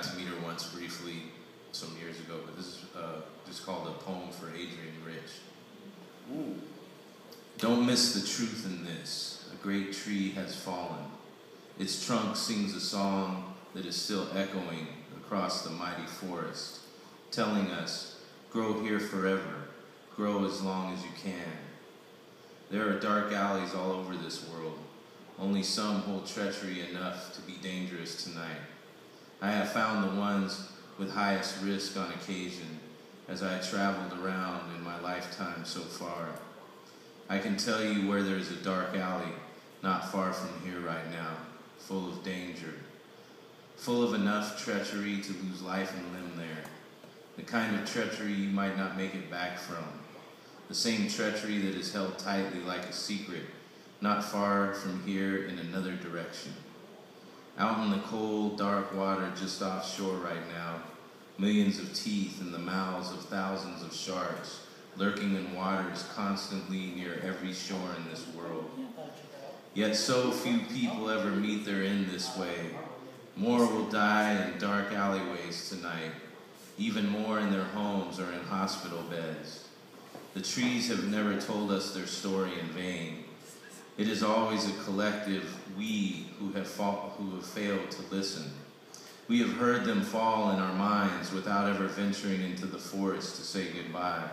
got to meet her once briefly some years ago, but this is uh, just called a poem for Adrienne Rich. Ooh. Don't miss the truth in this. A great tree has fallen. Its trunk sings a song that is still echoing across the mighty forest, telling us, grow here forever, grow as long as you can. There are dark alleys all over this world. Only some hold treachery enough to be dangerous tonight. I have found the ones with highest risk on occasion as I traveled around in my lifetime so far. I can tell you where there's a dark alley not far from here right now, full of danger, full of enough treachery to lose life and limb there, the kind of treachery you might not make it back from, the same treachery that is held tightly like a secret, not far from here in another direction. Out in the cold, dark water just offshore right now, millions of teeth in the mouths of thousands of sharks, lurking in waters constantly near every shore in this world. Yet so few people ever meet their end this way. More will die in dark alleyways tonight, even more in their homes or in hospital beds. The trees have never told us their story in vain. It is always a collective we who have, who have failed to listen. We have heard them fall in our minds without ever venturing into the forest to say goodbye.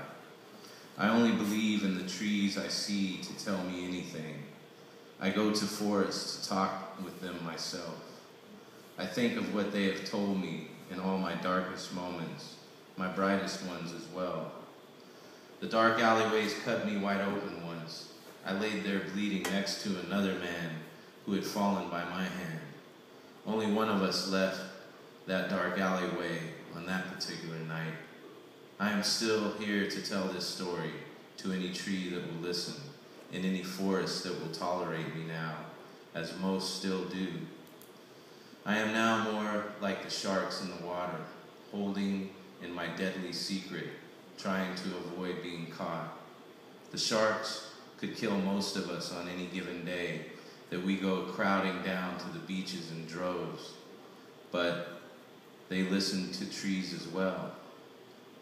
I only believe in the trees I see to tell me anything. I go to forests to talk with them myself. I think of what they have told me in all my darkest moments, my brightest ones as well. The dark alleyways cut me wide open once. I laid there bleeding next to another man who had fallen by my hand. Only one of us left that dark alleyway on that particular night. I am still here to tell this story to any tree that will listen, in any forest that will tolerate me now, as most still do. I am now more like the sharks in the water, holding in my deadly secret, trying to avoid being caught. The sharks could kill most of us on any given day that we go crowding down to the beaches in droves. But they listen to trees as well,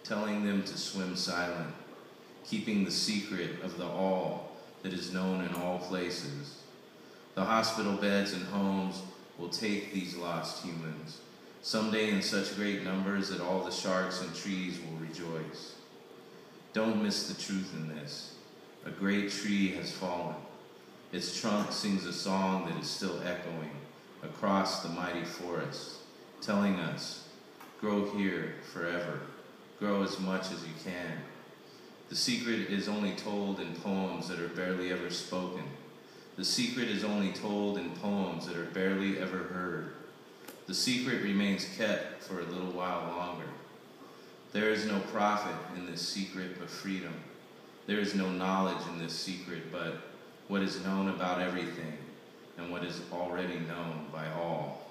telling them to swim silent, keeping the secret of the all that is known in all places. The hospital beds and homes will take these lost humans, someday in such great numbers that all the sharks and trees will rejoice. Don't miss the truth in this. A great tree has fallen. Its trunk sings a song that is still echoing across the mighty forest, telling us, grow here forever, grow as much as you can. The secret is only told in poems that are barely ever spoken. The secret is only told in poems that are barely ever heard. The secret remains kept for a little while longer. There is no profit in this secret but freedom. There is no knowledge in this secret but what is known about everything and what is already known by all.